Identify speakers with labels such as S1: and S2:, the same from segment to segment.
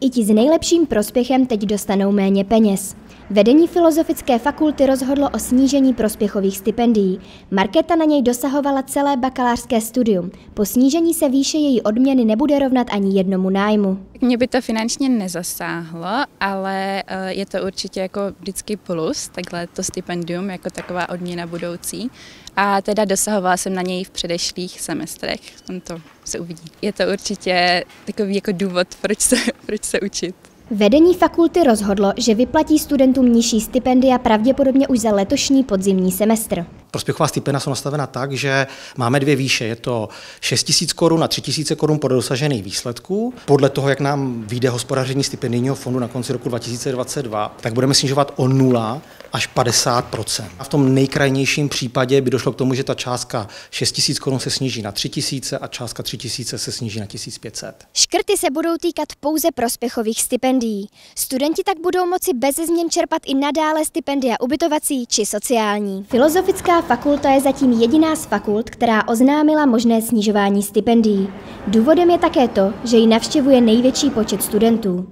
S1: I ti s nejlepším prospěchem teď dostanou méně peněz. Vedení Filozofické fakulty rozhodlo o snížení prospěchových stipendií. Markéta na něj dosahovala celé bakalářské studium. Po snížení se výše její odměny nebude rovnat ani jednomu nájmu.
S2: Mě by to finančně nezasáhlo, ale eh, je to určitě jako vždycky plus, takhle to stipendium jako taková odměna budoucí. A teda dosahovala jsem na něj v předešlých semestrech, on to se uvidí. Je to určitě takový jako důvod, proč se, proč se učit.
S1: Vedení fakulty rozhodlo, že vyplatí studentům nižší stipendia pravděpodobně už za letošní podzimní semestr.
S3: Prospěchová stipendia jsou nastavena tak, že máme dvě výše. Je to 6 000 korun a 3 000 korun podle dosažených výsledků. Podle toho, jak nám vyjde hospodaření stipendijního fondu na konci roku 2022, tak budeme snižovat o 0 až 50 A v tom nejkrajnějším případě by došlo k tomu, že ta částka 6 000 korun se sníží na 3 000 a částka 3 000 se sníží na 1500.
S1: Škrty se budou týkat pouze prospěchových stipendií. Studenti tak budou moci bez změn čerpat i nadále stipendia ubytovací či sociální. Filozofická fakulta je zatím jediná z fakult, která oznámila možné snižování stipendií. Důvodem je také to, že ji navštěvuje největší počet studentů.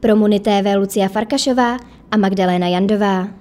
S1: Pro Muni TV Lucia Farkašová a Magdalena Jandová.